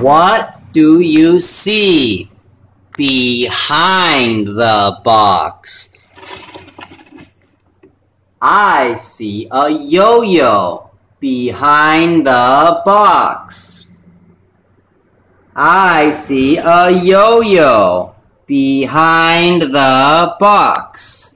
What do you see behind the box? I see a yo-yo behind the box. I see a yo-yo behind the box.